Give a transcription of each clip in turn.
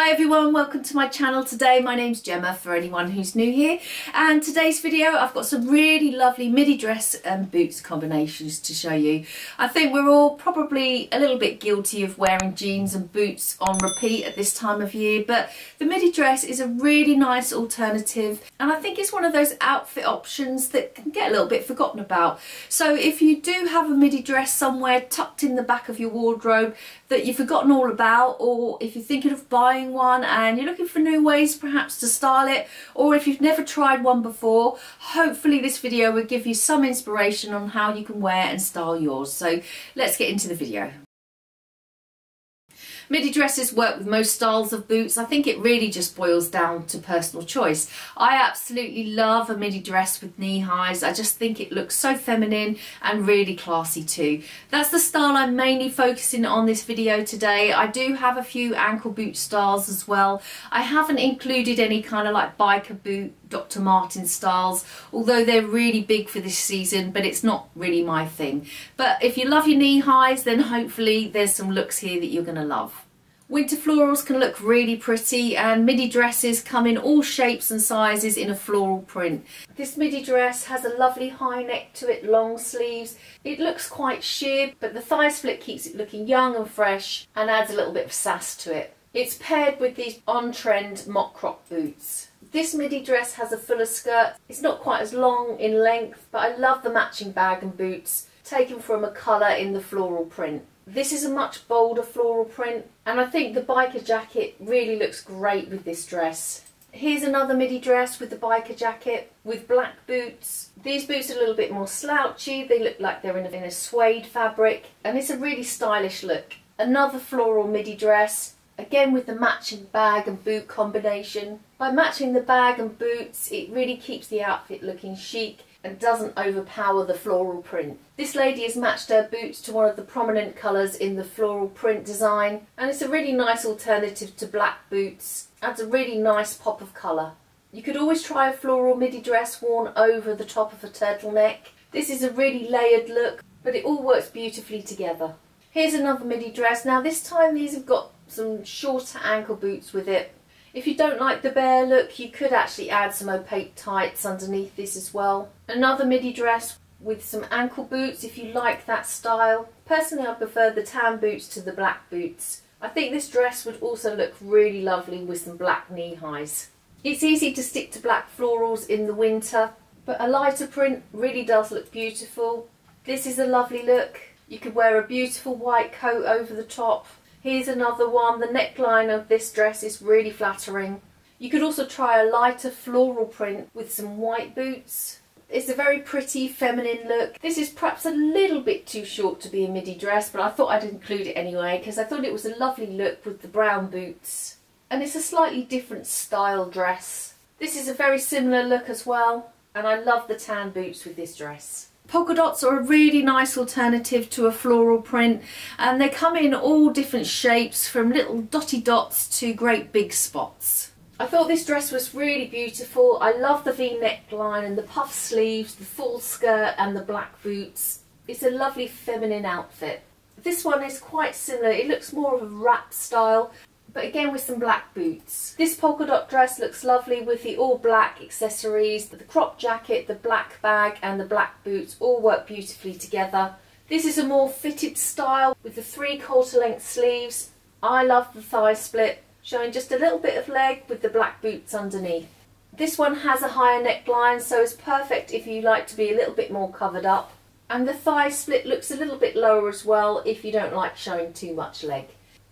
Hi everyone, welcome to my channel today. My name's Gemma for anyone who's new here and today's video I've got some really lovely midi dress and boots combinations to show you. I think we're all probably a little bit guilty of wearing jeans and boots on repeat at this time of year but the midi dress is a really nice alternative and I think it's one of those outfit options that can get a little bit forgotten about. So if you do have a midi dress somewhere tucked in the back of your wardrobe that you've forgotten all about or if you're thinking of buying one and you're looking for new ways perhaps to style it or if you've never tried one before hopefully this video will give you some inspiration on how you can wear and style yours. So let's get into the video Midi dresses work with most styles of boots. I think it really just boils down to personal choice. I absolutely love a midi dress with knee highs. I just think it looks so feminine and really classy too. That's the style I'm mainly focusing on this video today. I do have a few ankle boot styles as well. I haven't included any kind of like biker boot Dr. Martens styles, although they're really big for this season, but it's not really my thing. But if you love your knee highs, then hopefully there's some looks here that you're going to love. Winter florals can look really pretty and midi dresses come in all shapes and sizes in a floral print. This midi dress has a lovely high neck to it, long sleeves. It looks quite sheer but the thigh split keeps it looking young and fresh and adds a little bit of sass to it. It's paired with these on-trend mock croc boots. This midi dress has a fuller skirt. It's not quite as long in length but I love the matching bag and boots taken from a colour in the floral print. This is a much bolder floral print and I think the biker jacket really looks great with this dress. Here's another midi dress with the biker jacket with black boots. These boots are a little bit more slouchy. They look like they're in a, in a suede fabric and it's a really stylish look. Another floral midi dress, again with the matching bag and boot combination. By matching the bag and boots, it really keeps the outfit looking chic and doesn't overpower the floral print. This lady has matched her boots to one of the prominent colours in the floral print design and it's a really nice alternative to black boots. Adds a really nice pop of colour. You could always try a floral midi dress worn over the top of a turtleneck. This is a really layered look but it all works beautifully together. Here's another midi dress. Now this time these have got some shorter ankle boots with it if you don't like the bare look, you could actually add some opaque tights underneath this as well. Another midi dress with some ankle boots if you like that style. Personally, I prefer the tan boots to the black boots. I think this dress would also look really lovely with some black knee highs. It's easy to stick to black florals in the winter, but a lighter print really does look beautiful. This is a lovely look. You could wear a beautiful white coat over the top Here's another one. The neckline of this dress is really flattering. You could also try a lighter floral print with some white boots. It's a very pretty feminine look. This is perhaps a little bit too short to be a midi dress, but I thought I'd include it anyway because I thought it was a lovely look with the brown boots. And it's a slightly different style dress. This is a very similar look as well, and I love the tan boots with this dress. Polka dots are a really nice alternative to a floral print and they come in all different shapes from little dotty dots to great big spots. I thought this dress was really beautiful. I love the v-neck line and the puff sleeves, the full skirt and the black boots. It's a lovely feminine outfit. This one is quite similar. It looks more of a wrap style but again with some black boots. This polka dot dress looks lovely with the all black accessories, the crop jacket, the black bag and the black boots all work beautifully together. This is a more fitted style with the three quarter length sleeves. I love the thigh split, showing just a little bit of leg with the black boots underneath. This one has a higher neckline so it's perfect if you like to be a little bit more covered up. And the thigh split looks a little bit lower as well if you don't like showing too much leg.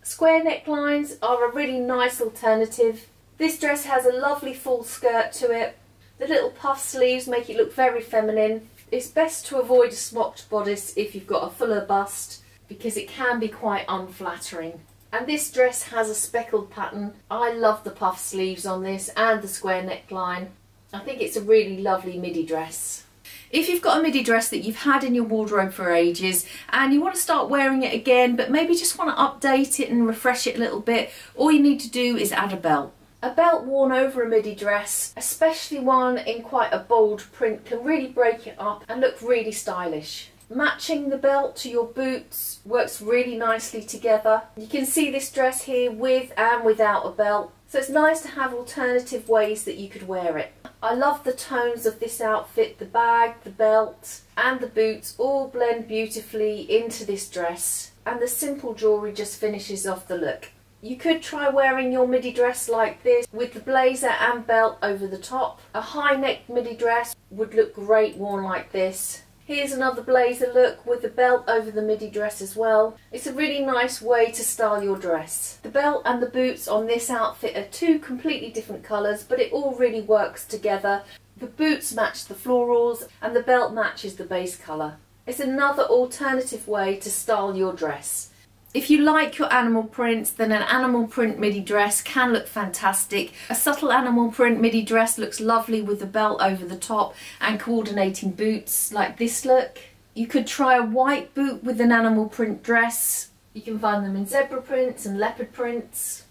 Square necklines are a really nice alternative. This dress has a lovely full skirt to it. The little puff sleeves make it look very feminine. It's best to avoid a smocked bodice if you've got a fuller bust because it can be quite unflattering. And this dress has a speckled pattern. I love the puff sleeves on this and the square neckline. I think it's a really lovely midi dress. If you've got a midi dress that you've had in your wardrobe for ages and you want to start wearing it again but maybe just want to update it and refresh it a little bit, all you need to do is add a belt. A belt worn over a midi dress, especially one in quite a bold print, can really break it up and look really stylish. Matching the belt to your boots works really nicely together. You can see this dress here with and without a belt. So it's nice to have alternative ways that you could wear it. I love the tones of this outfit. The bag, the belt and the boots all blend beautifully into this dress and the simple jewellery just finishes off the look. You could try wearing your midi dress like this with the blazer and belt over the top. A high neck midi dress would look great worn like this. Here's another blazer look with the belt over the midi dress as well. It's a really nice way to style your dress. The belt and the boots on this outfit are two completely different colours but it all really works together. The boots match the florals and the belt matches the base colour. It's another alternative way to style your dress. If you like your animal prints, then an animal print midi dress can look fantastic. A subtle animal print midi dress looks lovely with the belt over the top and coordinating boots like this look. You could try a white boot with an animal print dress. You can find them in zebra prints and leopard prints.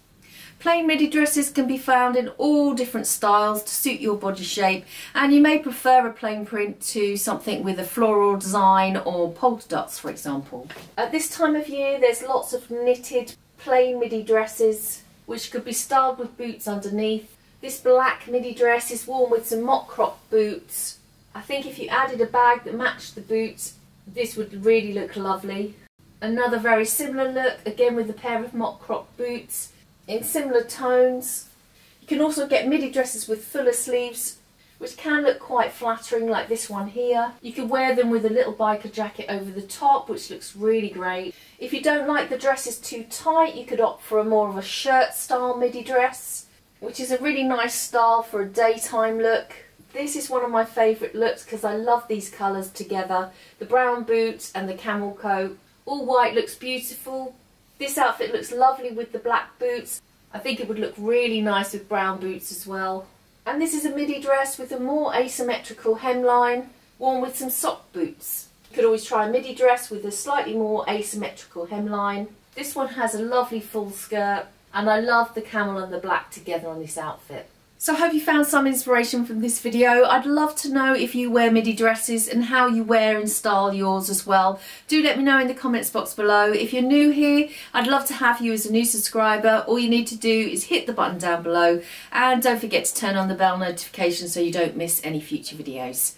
Plain midi dresses can be found in all different styles to suit your body shape and you may prefer a plain print to something with a floral design or polka dots for example. At this time of year there's lots of knitted plain midi dresses which could be styled with boots underneath. This black midi dress is worn with some mock croc boots. I think if you added a bag that matched the boots this would really look lovely. Another very similar look again with a pair of mock croc boots in similar tones. You can also get midi dresses with fuller sleeves which can look quite flattering like this one here. You can wear them with a little biker jacket over the top which looks really great. If you don't like the dresses too tight you could opt for a more of a shirt style midi dress which is a really nice style for a daytime look. This is one of my favourite looks because I love these colours together. The brown boots and the camel coat. All white looks beautiful this outfit looks lovely with the black boots. I think it would look really nice with brown boots as well. And this is a midi dress with a more asymmetrical hemline, worn with some sock boots. You could always try a midi dress with a slightly more asymmetrical hemline. This one has a lovely full skirt and I love the camel and the black together on this outfit. So I hope you found some inspiration from this video. I'd love to know if you wear midi dresses and how you wear and style yours as well. Do let me know in the comments box below. If you're new here, I'd love to have you as a new subscriber. All you need to do is hit the button down below and don't forget to turn on the bell notification so you don't miss any future videos.